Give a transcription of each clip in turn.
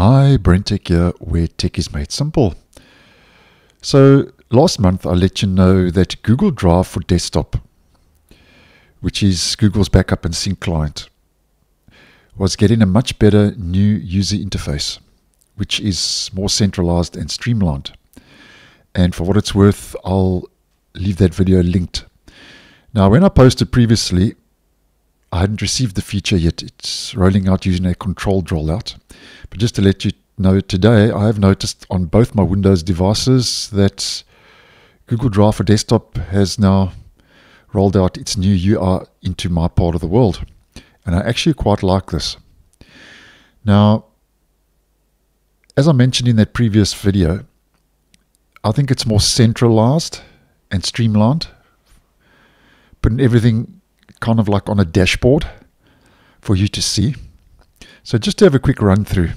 Hi, BrenTech here, where tech is made simple. So, last month I let you know that Google Drive for Desktop, which is Google's backup and sync client, was getting a much better new user interface, which is more centralized and streamlined. And for what it's worth, I'll leave that video linked. Now, when I posted previously, I hadn't received the feature yet. It's rolling out using a controlled rollout. But just to let you know today, I have noticed on both my Windows devices that Google Drive for Desktop has now rolled out its new UI into my part of the world. And I actually quite like this. Now, as I mentioned in that previous video, I think it's more centralized and streamlined, putting everything kind of like on a dashboard for you to see. So just to have a quick run through.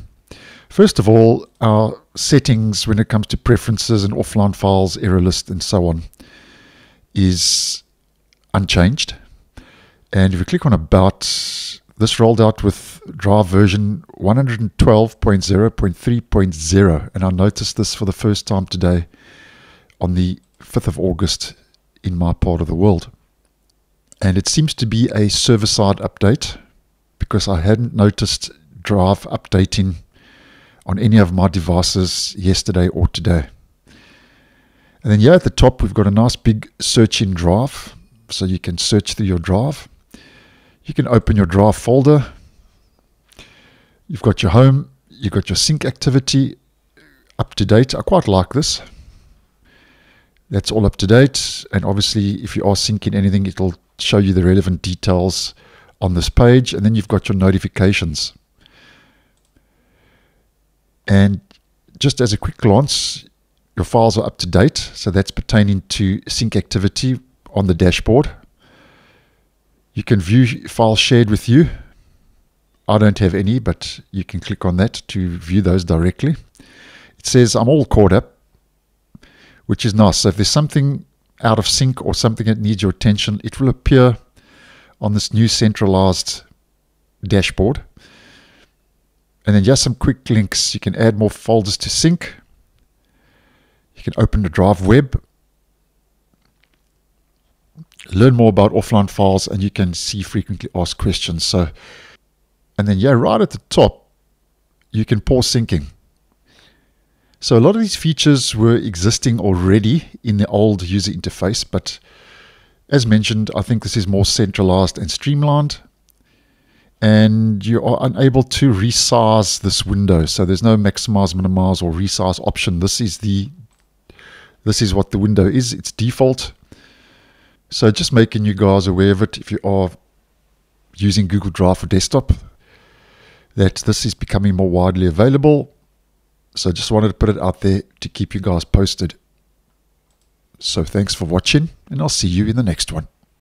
First of all, our settings when it comes to preferences and offline files, error list, and so on is unchanged. And if you click on About, this rolled out with Drive version 112.0.3.0. And I noticed this for the first time today on the 5th of August in my part of the world. And it seems to be a server side update because I hadn't noticed Drive updating on any of my devices yesterday or today. And then here at the top, we've got a nice big search in Drive. So you can search through your Drive. You can open your Drive folder. You've got your home. You've got your sync activity up to date. I quite like this. That's all up to date. And obviously, if you are syncing anything, it'll show you the relevant details on this page. And then you've got your notifications. And just as a quick glance, your files are up to date. So that's pertaining to sync activity on the dashboard. You can view files shared with you. I don't have any, but you can click on that to view those directly. It says I'm all caught up, which is nice. So if there's something out of sync or something that needs your attention, it will appear on this new centralized dashboard. And then just some quick links. You can add more folders to sync. You can open the Drive web. Learn more about offline files and you can see frequently asked questions. So, and then yeah, right at the top, you can pause syncing. So a lot of these features were existing already in the old user interface, but as mentioned, I think this is more centralized and streamlined and you are unable to resize this window. So there's no maximize, minimize, or resize option. This is the this is what the window is. It's default. So just making you guys aware of it if you are using Google Drive for desktop, that this is becoming more widely available. So just wanted to put it out there to keep you guys posted. So thanks for watching, and I'll see you in the next one.